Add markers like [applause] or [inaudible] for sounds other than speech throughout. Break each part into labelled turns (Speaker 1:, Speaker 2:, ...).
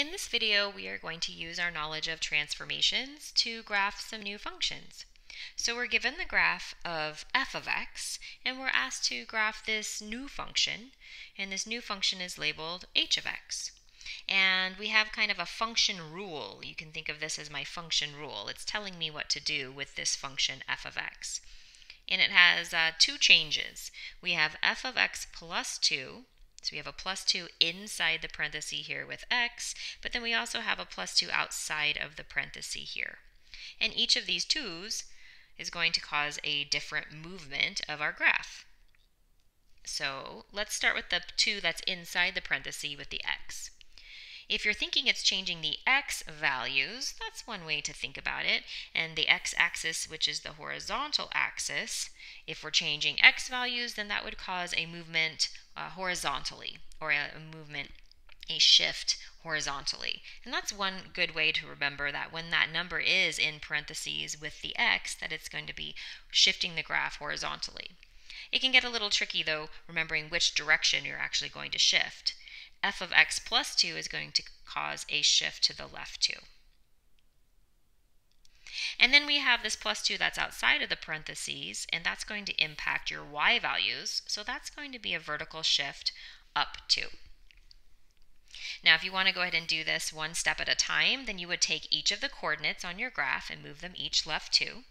Speaker 1: In this video, we are going to use our knowledge of transformations to graph some new functions. So we're given the graph of f of x, and we're asked to graph this new function, and this new function is labeled h of x. And we have kind of a function rule. You can think of this as my function rule. It's telling me what to do with this function f of x. And it has uh, two changes. We have f of x plus 2, so we have a plus 2 inside the parenthesis here with x, but then we also have a plus 2 outside of the parenthesis here. And each of these 2's is going to cause a different movement of our graph. So let's start with the 2 that's inside the parenthesis with the x. If you're thinking it's changing the x values, that's one way to think about it. And the x-axis, which is the horizontal axis, if we're changing x values, then that would cause a movement uh, horizontally, or a, a movement, a shift horizontally. And that's one good way to remember that when that number is in parentheses with the x, that it's going to be shifting the graph horizontally. It can get a little tricky though, remembering which direction you're actually going to shift f of x plus 2 is going to cause a shift to the left 2. And then we have this plus 2 that's outside of the parentheses, and that's going to impact your y values. So that's going to be a vertical shift up 2. Now, if you want to go ahead and do this one step at a time, then you would take each of the coordinates on your graph and move them each left 2.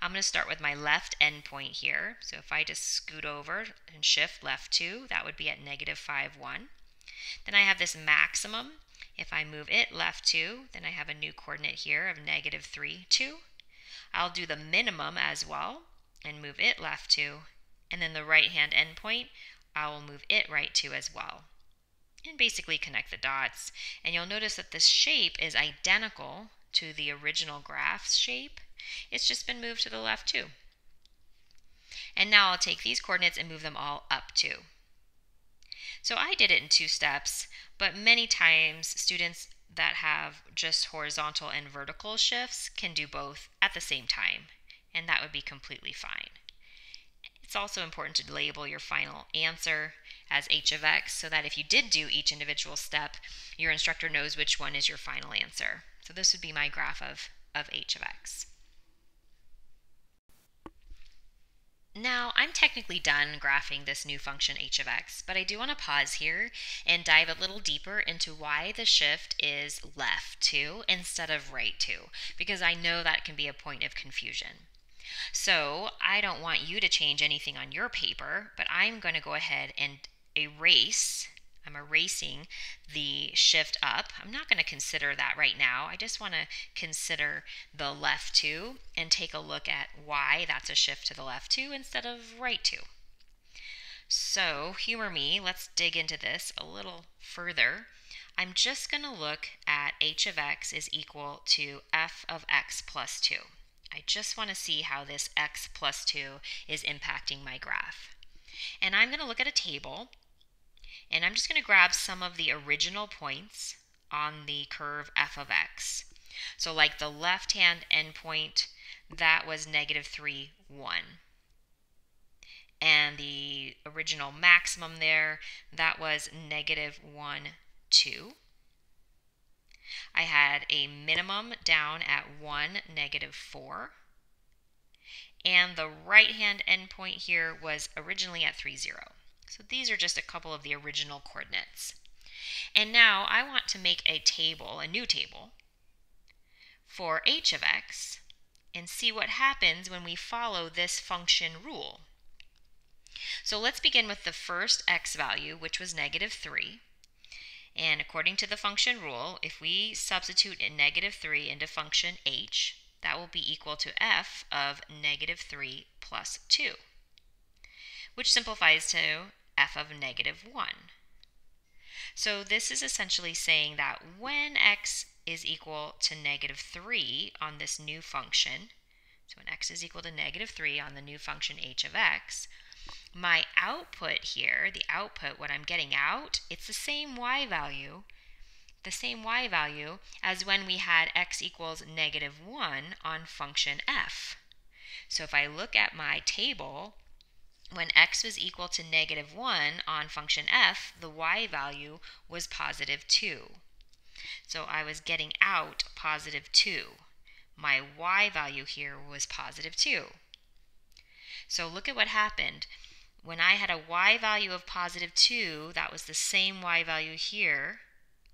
Speaker 1: I'm going to start with my left endpoint here. So if I just scoot over and shift left 2, that would be at negative 5, 1. Then I have this maximum. If I move it left 2, then I have a new coordinate here of negative 3, 2. I'll do the minimum as well and move it left 2. And then the right hand endpoint, I will move it right 2 as well. And basically connect the dots. And you'll notice that this shape is identical to the original graph's shape. It's just been moved to the left 2. And now I'll take these coordinates and move them all up 2. So I did it in two steps, but many times students that have just horizontal and vertical shifts can do both at the same time, and that would be completely fine. It's also important to label your final answer as h of x so that if you did do each individual step, your instructor knows which one is your final answer. So this would be my graph of, of h of x. Now, I'm technically done graphing this new function h of x, but I do want to pause here and dive a little deeper into why the shift is left 2 instead of right 2, because I know that can be a point of confusion. So I don't want you to change anything on your paper, but I'm going to go ahead and erase I'm erasing the shift up. I'm not going to consider that right now. I just want to consider the left 2 and take a look at why that's a shift to the left 2 instead of right 2. So humor me, let's dig into this a little further. I'm just going to look at h of x is equal to f of x plus 2. I just want to see how this x plus 2 is impacting my graph. And I'm going to look at a table and I'm just going to grab some of the original points on the curve f of x. So like the left-hand endpoint, that was negative 3, 1. And the original maximum there, that was negative 1, 2. I had a minimum down at 1, negative 4. And the right-hand endpoint here was originally at 3, 0. So these are just a couple of the original coordinates. And now I want to make a table, a new table, for h of x and see what happens when we follow this function rule. So let's begin with the first x value, which was negative 3. And according to the function rule, if we substitute a negative 3 into function h, that will be equal to f of negative 3 plus 2, which simplifies to f of negative 1. So this is essentially saying that when x is equal to negative 3 on this new function, so when x is equal to negative 3 on the new function h of x, my output here, the output, what I'm getting out, it's the same y value, the same y value as when we had x equals negative 1 on function f. So if I look at my table, when x was equal to negative 1 on function f, the y value was positive 2. So I was getting out positive 2. My y value here was positive 2. So look at what happened. When I had a y value of positive 2, that was the same y value here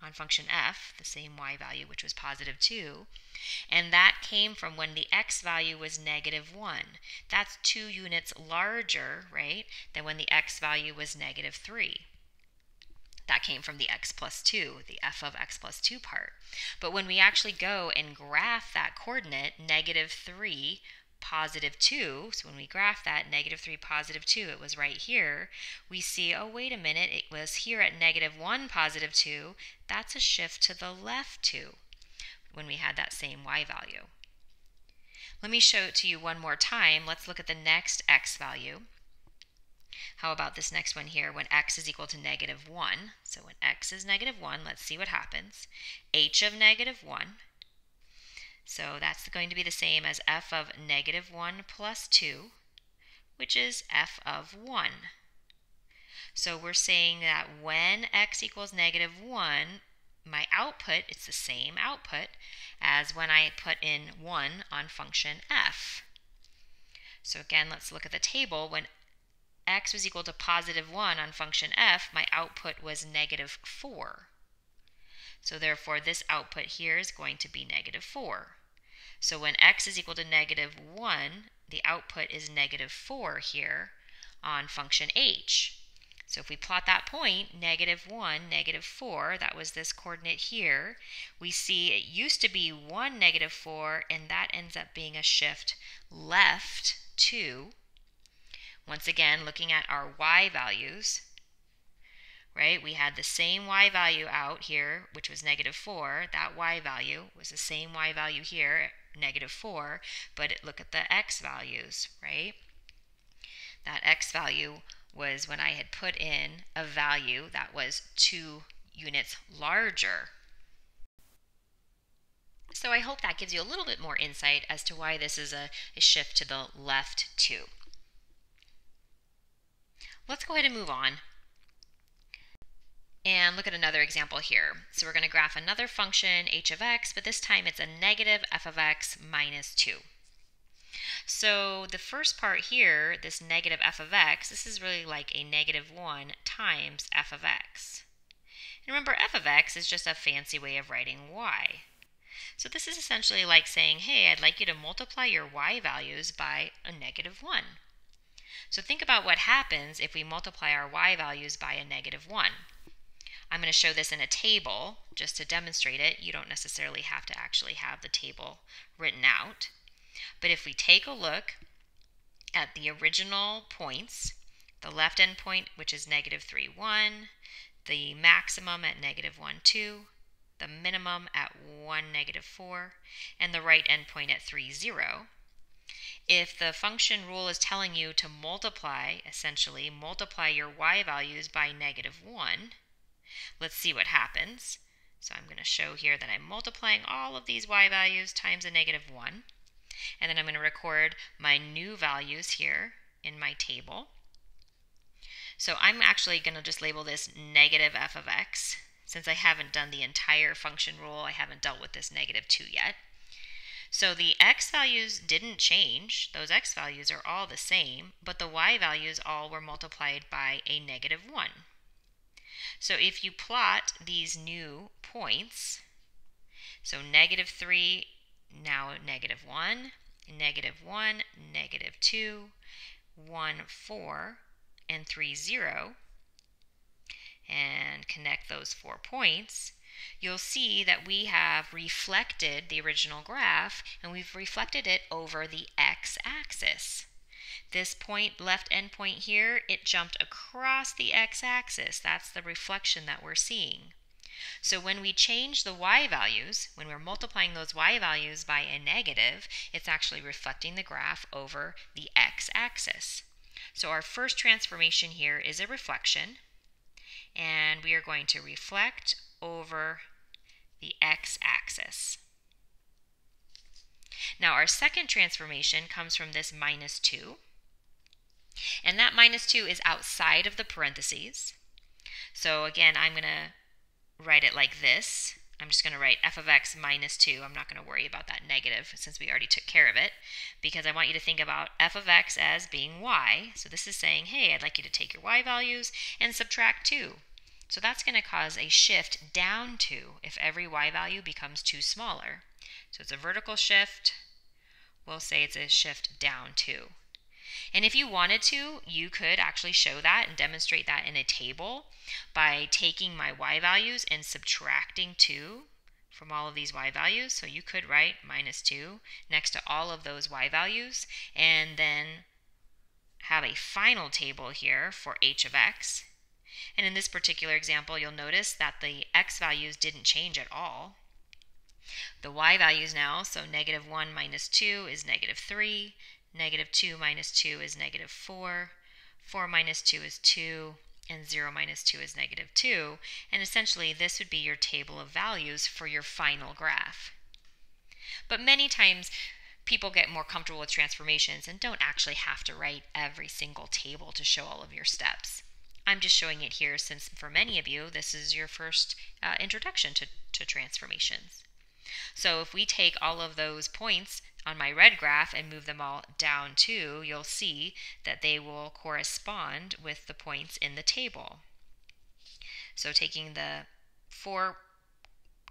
Speaker 1: on function f, the same y value, which was positive 2. And that came from when the x value was negative 1. That's two units larger, right, than when the x value was negative 3. That came from the x plus 2, the f of x plus 2 part. But when we actually go and graph that coordinate, negative 3 positive 2, so when we graph that, negative 3, positive 2, it was right here, we see, oh, wait a minute, it was here at negative 1, positive 2. That's a shift to the left 2 when we had that same y value. Let me show it to you one more time. Let's look at the next x value. How about this next one here when x is equal to negative 1? So when x is negative 1, let's see what happens. h of negative 1 so that's going to be the same as f of negative 1 plus 2, which is f of 1. So we're saying that when x equals negative 1, my output, it's the same output as when I put in 1 on function f. So again, let's look at the table. When x was equal to positive 1 on function f, my output was negative 4. So therefore, this output here is going to be negative 4. So when x is equal to negative 1, the output is negative 4 here on function h. So if we plot that point, negative 1, negative 4, that was this coordinate here, we see it used to be 1, negative 4, and that ends up being a shift left 2. Once again, looking at our y values, right? We had the same y value out here, which was negative 4. That y value was the same y value here negative 4, but look at the x values, right? That x value was when I had put in a value that was 2 units larger. So I hope that gives you a little bit more insight as to why this is a, a shift to the left 2. Let's go ahead and move on and look at another example here. So we're going to graph another function, h of x, but this time it's a negative f of x minus 2. So the first part here, this negative f of x, this is really like a negative 1 times f of x. And remember, f of x is just a fancy way of writing y. So this is essentially like saying, hey, I'd like you to multiply your y values by a negative 1. So think about what happens if we multiply our y values by a negative 1. I'm going to show this in a table just to demonstrate it. You don't necessarily have to actually have the table written out. But if we take a look at the original points, the left end point, which is negative 3, 1, the maximum at negative 1, 2, the minimum at 1, negative 4, and the right endpoint at 3, 0. If the function rule is telling you to multiply, essentially, multiply your y values by negative 1, Let's see what happens. So I'm going to show here that I'm multiplying all of these y values times a negative 1. And then I'm going to record my new values here in my table. So I'm actually going to just label this negative f of x. Since I haven't done the entire function rule, I haven't dealt with this negative 2 yet. So the x values didn't change. Those x values are all the same, but the y values all were multiplied by a negative 1. So if you plot these new points, so negative 3, now negative 1, negative 1, negative 2, 1, 4, and 3, 0, and connect those four points, you'll see that we have reflected the original graph and we've reflected it over the x-axis. This point, left endpoint here, it jumped across the x-axis. That's the reflection that we're seeing. So when we change the y values, when we're multiplying those y values by a negative, it's actually reflecting the graph over the x-axis. So our first transformation here is a reflection, and we are going to reflect over the x-axis. Now our second transformation comes from this minus 2. And that minus 2 is outside of the parentheses. So again, I'm going to write it like this. I'm just going to write f of x minus 2. I'm not going to worry about that negative since we already took care of it because I want you to think about f of x as being y. So this is saying, hey, I'd like you to take your y values and subtract 2. So that's going to cause a shift down 2 if every y value becomes 2 smaller. So it's a vertical shift. We'll say it's a shift down 2. And if you wanted to, you could actually show that and demonstrate that in a table by taking my y values and subtracting 2 from all of these y values. So you could write minus 2 next to all of those y values and then have a final table here for h of x. And in this particular example, you'll notice that the x values didn't change at all. The y values now, so negative 1 minus 2 is negative 3, Negative 2 minus 2 is negative 4. 4 minus 2 is 2. And 0 minus 2 is negative 2. And essentially, this would be your table of values for your final graph. But many times, people get more comfortable with transformations and don't actually have to write every single table to show all of your steps. I'm just showing it here since for many of you, this is your first uh, introduction to, to transformations. So if we take all of those points on my red graph and move them all down too, you'll see that they will correspond with the points in the table. So taking the four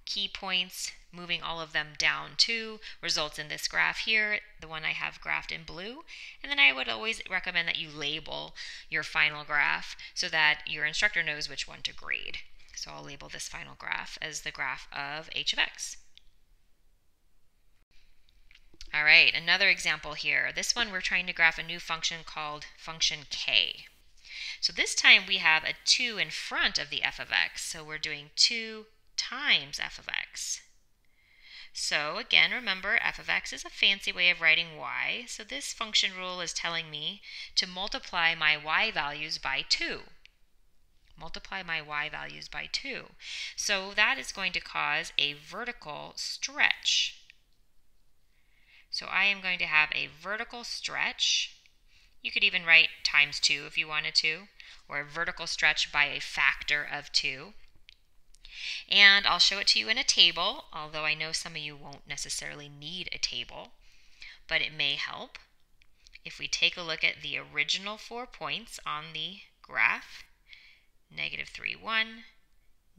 Speaker 1: key points, moving all of them down two, results in this graph here, the one I have graphed in blue. And then I would always recommend that you label your final graph so that your instructor knows which one to grade. So I'll label this final graph as the graph of h of x. All right, another example here. This one we're trying to graph a new function called function k. So this time we have a 2 in front of the f of x. So we're doing 2 times f of x. So again, remember f of x is a fancy way of writing y. So this function rule is telling me to multiply my y values by 2. Multiply my y values by 2. So that is going to cause a vertical stretch so I am going to have a vertical stretch. You could even write times 2 if you wanted to, or a vertical stretch by a factor of 2. And I'll show it to you in a table, although I know some of you won't necessarily need a table, but it may help. If we take a look at the original four points on the graph, negative 3, 1,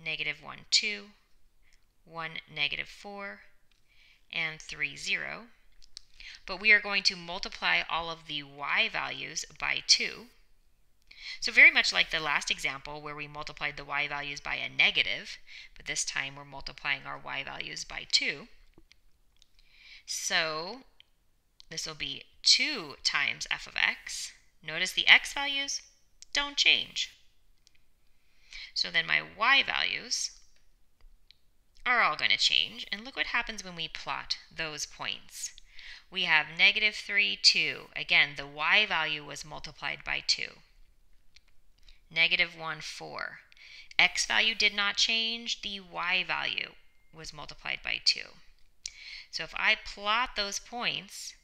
Speaker 1: negative 1, 2, 1, negative 4, and 3, 0, but we are going to multiply all of the y values by 2. So very much like the last example where we multiplied the y values by a negative, but this time we're multiplying our y values by 2. So this will be 2 times f of x. Notice the x values don't change. So then my y values are all going to change. And look what happens when we plot those points we have negative 3, 2. Again, the y value was multiplied by 2. Negative 1, 4. x value did not change. The y value was multiplied by 2. So if I plot those points,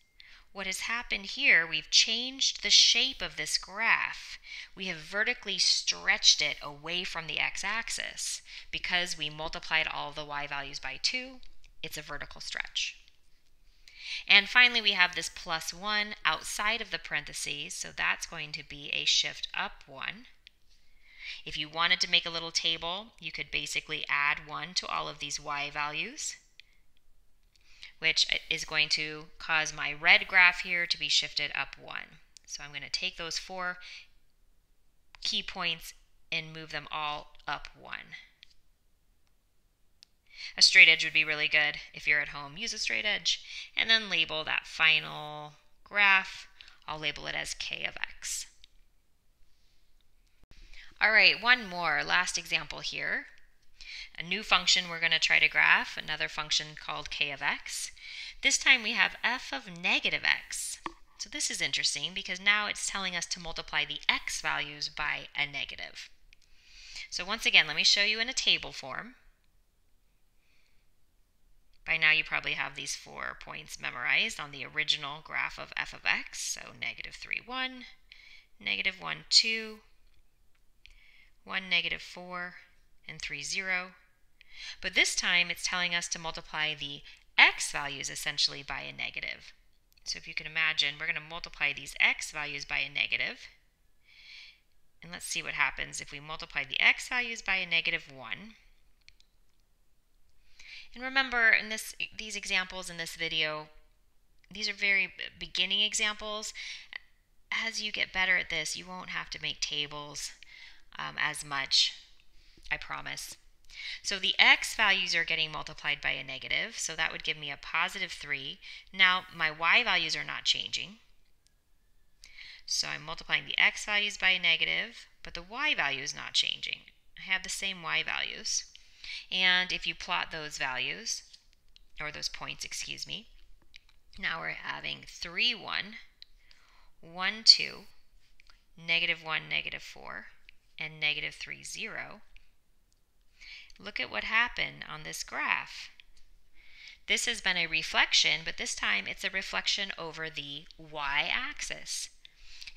Speaker 1: what has happened here, we've changed the shape of this graph. We have vertically stretched it away from the x-axis. Because we multiplied all the y values by 2, it's a vertical stretch. And finally, we have this plus 1 outside of the parentheses, so that's going to be a shift up 1. If you wanted to make a little table, you could basically add 1 to all of these y values, which is going to cause my red graph here to be shifted up 1. So I'm going to take those four key points and move them all up 1. A straight edge would be really good if you're at home. Use a straight edge and then label that final graph. I'll label it as k of x. All right, one more, last example here. A new function we're going to try to graph, another function called k of x. This time we have f of negative x. So this is interesting because now it's telling us to multiply the x values by a negative. So once again, let me show you in a table form. By now you probably have these four points memorized on the original graph of f of x. So negative 3, 1, negative 1, 2, 1, negative 4, and 3, 0. But this time it's telling us to multiply the x values essentially by a negative. So if you can imagine, we're going to multiply these x values by a negative. And let's see what happens if we multiply the x values by a negative 1. And remember, in this, these examples in this video, these are very beginning examples. As you get better at this, you won't have to make tables um, as much, I promise. So the x values are getting multiplied by a negative, so that would give me a positive 3. Now my y values are not changing. So I'm multiplying the x values by a negative, but the y value is not changing. I have the same y values. And if you plot those values, or those points, excuse me, now we're having 3, 1, 1, 2, negative 1, negative 4, and negative 3, 0. Look at what happened on this graph. This has been a reflection, but this time it's a reflection over the y-axis.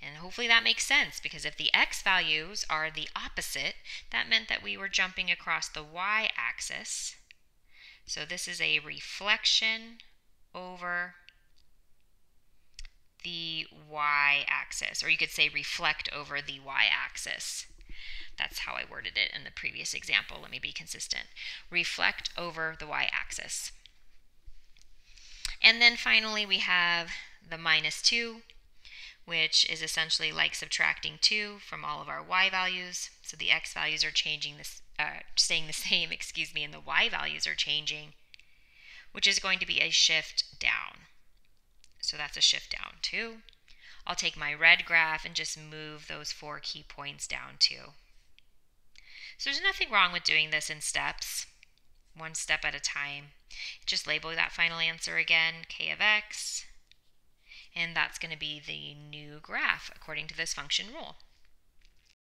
Speaker 1: And hopefully that makes sense because if the x values are the opposite, that meant that we were jumping across the y-axis. So this is a reflection over the y-axis, or you could say reflect over the y-axis. That's how I worded it in the previous example. Let me be consistent. Reflect over the y-axis. And then finally we have the minus 2, which is essentially like subtracting 2 from all of our y values. So the x values are changing this, uh, staying the [laughs] same, excuse me, and the y values are changing, which is going to be a shift down. So that's a shift down 2. I'll take my red graph and just move those four key points down too. So there's nothing wrong with doing this in steps, one step at a time. Just label that final answer again, k of x, and that's going to be the new graph according to this function rule.